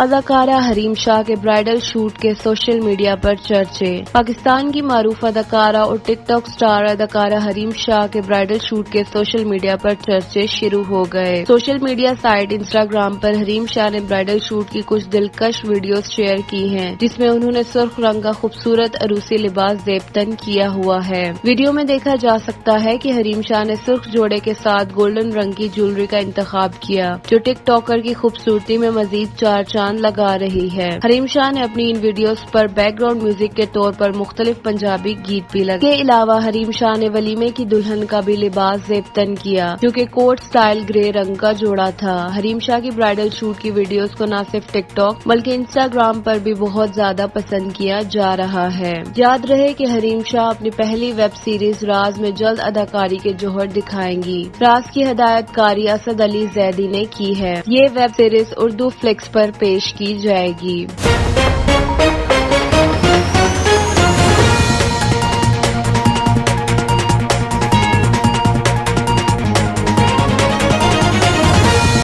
अदाकारा हरीम शाह के bridal shoot के सोशल मीडिया पर चर्चे। पाकिस्तान की मारूफ अदाकारा और टिकटॉक स्टार अदाकारा हरीम शाह के ब्राइडल शूट के सोशल मीडिया पर चर्चे शुरू हो गए। सोशल मीडिया साइट इंस्टाग्राम पर हरीम शाह ने ब्राइडल शूट की कुछ दिलकश वीडियोस शेयर की हैं, जिसमें उन्होंने सुर्ख रंग का खूबसूरत अरूसी लिबास देवतन किया हुआ है। वीडियो में देखा जा सकता है की हरीम शाह ने सुर्ख जोड़े के साथ गोल्डन रंग की ज्वेलरी का इंतखाब किया जो टिकटॉकर की खूबसूरती में मजीद चार चार निशान लगा रही है। हरीम शाह ने अपनी इन वीडियोस पर बैकग्राउंड म्यूज़िक के तौर पर मुख्तलिफ़ पंजाबी गीत भी लगे। के अलावा हरीम शाह ने वलीमे की दुल्हन का भी लिबास जेबतन किया, जो कि कोट स्टाइल ग्रे रंग का जोड़ा था। हरीम शाह की ब्राइडल शूट की वीडियोस को न सिर्फ़ टिकटॉक बल्कि इंस्टाग्राम पर भी बहुत ज़्यादा पसंद किया जा रहा है। याद रहे कि हरीम शाह अपनी पहली वेब सीरीज़ राज में जल्द अदाकारी के जोहर दिखाएँगी। राज की हदायतकारी असद अली जैदी ने की है। ये वेब सीरीज़ उर्दू फ्लिक्स पर पेश पेश की जाएगी।